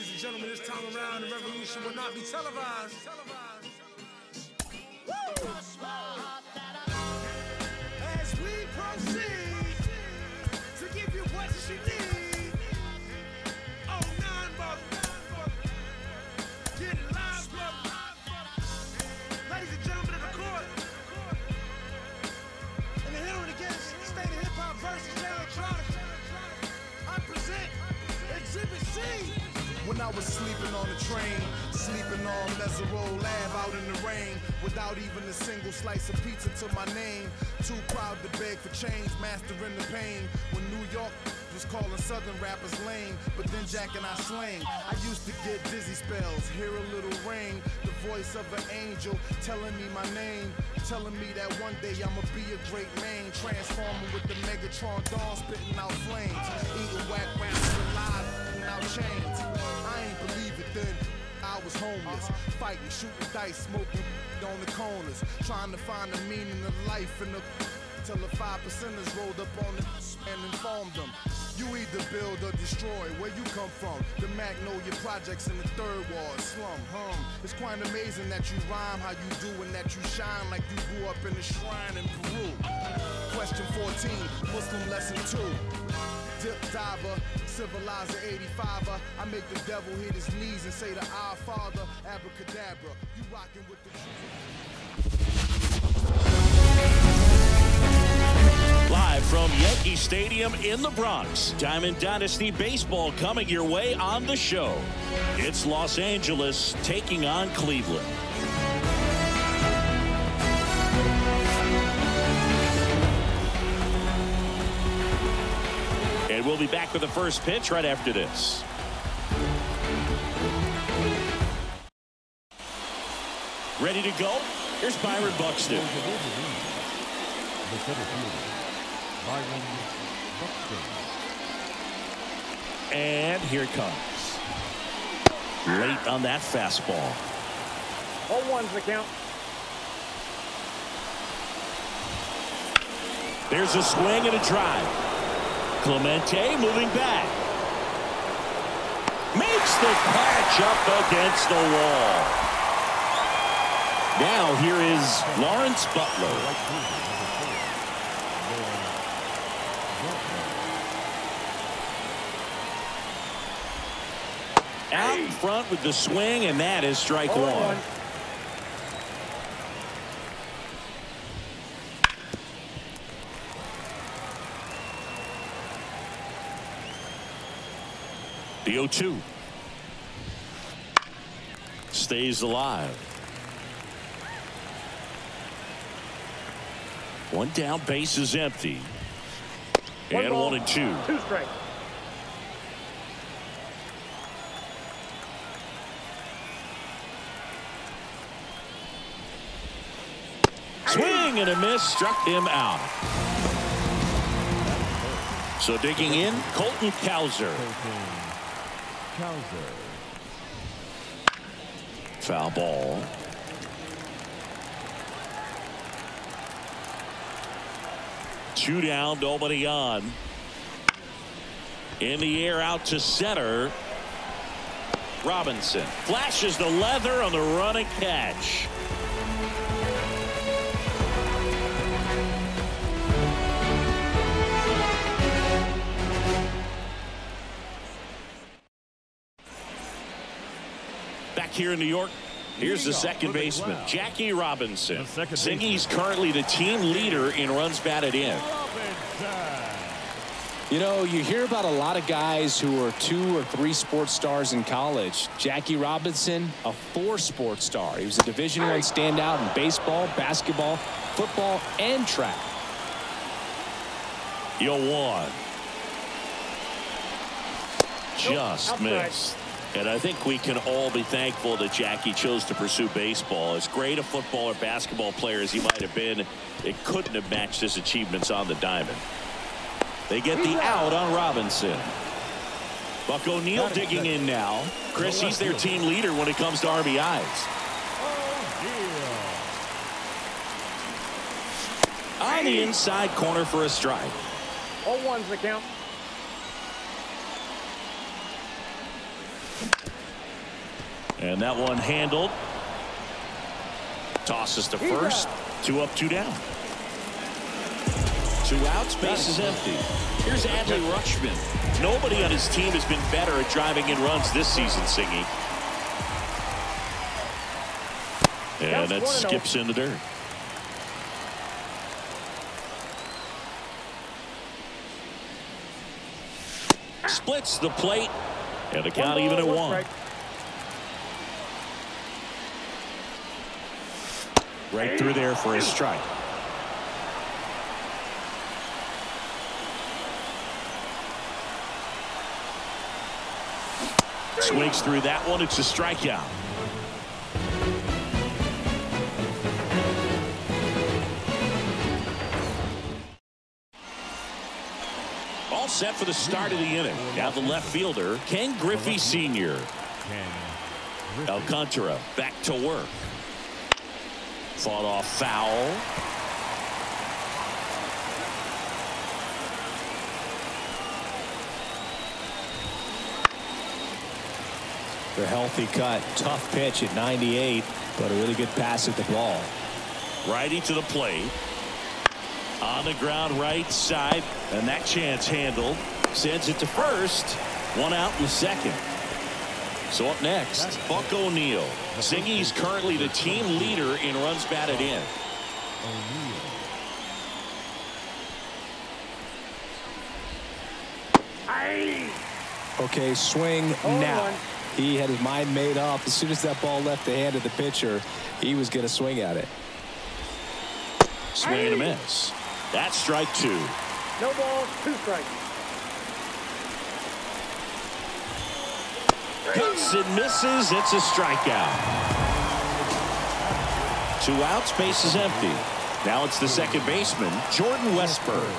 Ladies and gentlemen, this time around, the revolution will not be televised. As we proceed to give you what you need. Oh, nine, brother. Get live, brother. Ladies and gentlemen of the court. And the hearing against state of hip hop versus electronic. I present Exhibit C. When I was sleeping on the train, sleeping on Mesereau Lab out in the rain, without even a single slice of pizza to my name. Too proud to beg for change, mastering the pain. When New York was calling Southern rappers lame, but then Jack and I slang. I used to get dizzy spells, hear a little rain, the voice of an angel telling me my name, telling me that one day I'ma be a great man, transforming with the Megatron dawn, spitting out flames, eating whack raps alive, out chains. Then. I was homeless, fighting, shooting dice, smoking on the corners, trying to find the meaning of life in the till the five percenters rolled up on the and informed them. You either build or destroy. Where you come from? The Magnolia Projects in the third ward slum. Hum. It's quite amazing that you rhyme how you do and that you shine like you grew up in a shrine in Peru. Question 14, Muslim lesson 2. Dip diver, civilizer 85er. I make the devil hit his knees and say to our father, abracadabra. You rockin' with the Live from Yankee Stadium in the Bronx, Diamond Dynasty Baseball coming your way on the show. It's Los Angeles taking on Cleveland. And we'll be back with the first pitch right after this. Ready to go? Here's Byron Buxton. The center fielder, Byron Buxton. And here it comes. Late on that fastball. All one's the count. There's a swing and a drive. Clemente moving back. Makes the catch up against the wall. Now here is Lawrence Butler. Right fielder, number four, Lauren Out in front with the swing, and that is strike one. The 0 2 stays alive. One down, base is empty. One and ball. one and two. Two strikes. Swing and a miss struck him out. So digging in, Colton Cowser. Cowser. Foul ball. Two down, nobody on. In the air out to center. Robinson flashes the leather on the running catch. Here in New York, here's the second baseman, Jackie Robinson. The second currently the team leader in runs batted in. You know, you hear about a lot of guys who are two or three sports stars in college. Jackie Robinson, a four sports star. He was a Division One standout in baseball, basketball, football, and track. Yo one. Just outside. missed. And I think we can all be thankful that Jackie chose to pursue baseball. As great a football or basketball player as he might have been, it couldn't have matched his achievements on the diamond. They get the out on Robinson. Buck O'Neil digging in now. Chris, he's their team leader when it comes to RBIs. On the inside corner for a strike. All one's the count. And that one handled. Tosses to first. Two up, two down. Two outs, base is empty. Here's Adley Rutschman. Nobody on his team has been better at driving in runs this season, Singy. And that skips in the dirt. Splits the plate. And the count even at one. Right through there for a strike. Swings through that one. It's a strikeout. All set for the start of the inning. Now the left fielder, Ken Griffey Sr. Alcantara back to work. Fought off foul. The healthy cut. Tough pitch at 98, but a really good pass at the ball. Righty to the plate. On the ground right side. And that chance handled. Sends it to first. One out in the second. So up next, Buck O'Neil. Singy's currently the team leader in runs batted in. Okay, swing now. He had his mind made up. As soon as that ball left the hand of the pitcher, he was going to swing at it. Swing and a miss. That's strike two. No ball, two strikes. Hits and misses. It's a strikeout. Two outs, base is empty. Now it's the second baseman, Jordan Westburg.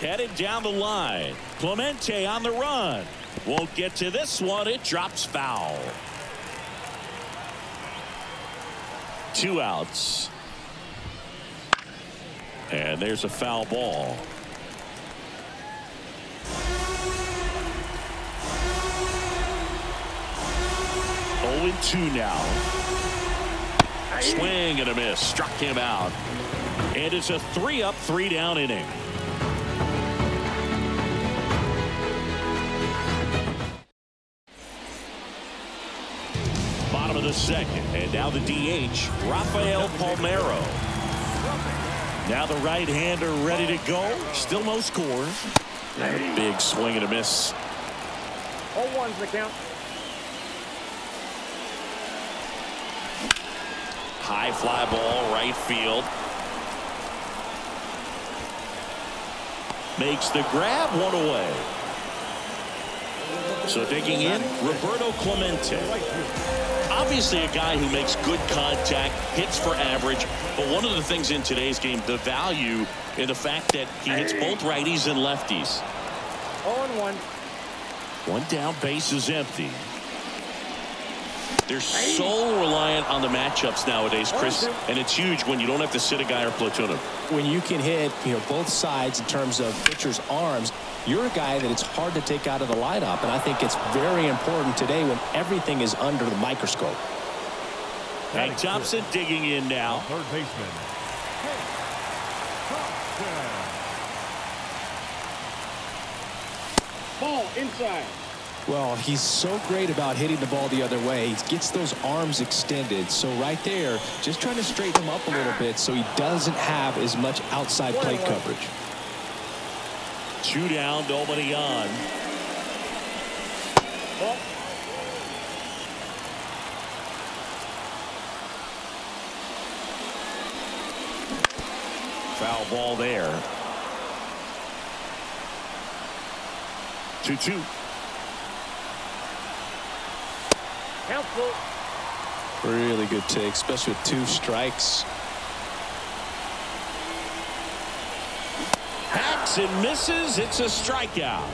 Headed down the line. Clemente on the run. Won't get to this one. It drops foul. Two outs. And there's a foul ball. Oh and 2 now. Swing and a miss. Struck him out. And it's a three up, three down inning. Bottom of the second. And now the DH, Rafael Palmeiro. Now the right-hander ready to go. Still no score. Big swing and a miss. All one's the count. High fly ball, right field. Makes the grab one away. So digging in, Roberto Clemente. Obviously a guy who makes good contact, hits for average, but one of the things in today's game, the value in the fact that he hits both righties and lefties. Oh, All on one. One down, base is empty. They're so reliant on the matchups nowadays, Chris, and it's huge when you don't have to sit a guy or platoon him. When you can hit you know both sides in terms of pitcher's arms, you're a guy that it's hard to take out of the lineup, and I think it's very important today when everything is under the microscope. Hank Thompson digging in now. Third baseman. Ball inside. Well, he's so great about hitting the ball the other way. He gets those arms extended. So right there, just trying to straighten him up a little bit so he doesn't have as much outside plate coverage. Two down, nobody on. Ball. Foul ball there. 2 2. Count full. Really good take, especially with two strikes. Hacks and misses. It's a strikeout.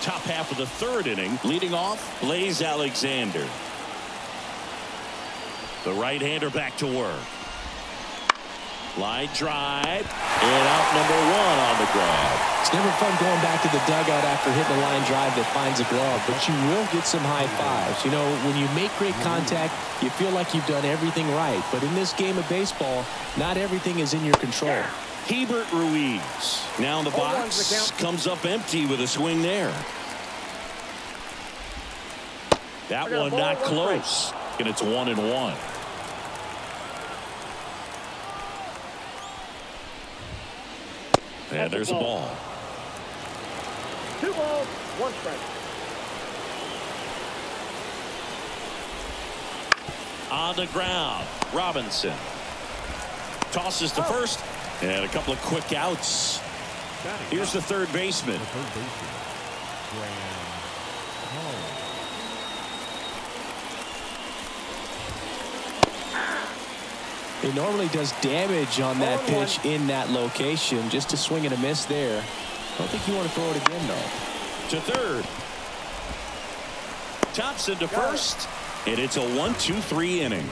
Top half of the third inning. Leading off, Blaze Alexander. The right-hander back to work. Line drive. And out number one on the grab. It's never fun going back to the dugout after hitting a line drive that finds a glove, but you will get some high fives. You know, when you make great contact, you feel like you've done everything right. But in this game of baseball, not everything is in your control. Keibert Ruiz. Now in the box. Comes up empty with a swing there. That one not close. And it's one and one. And there's a ball. Two balls, one strike. On the ground, Robinson. Tosses to oh. first. And a couple of quick outs. Here's the third baseman. The third baseman, Graham Hall. It normally does damage on that Ball one. pitch in that location. Just a swing and a miss there. I don't think you want to throw it again, though. to third. Thompson to first. And it's a one, two, three inning.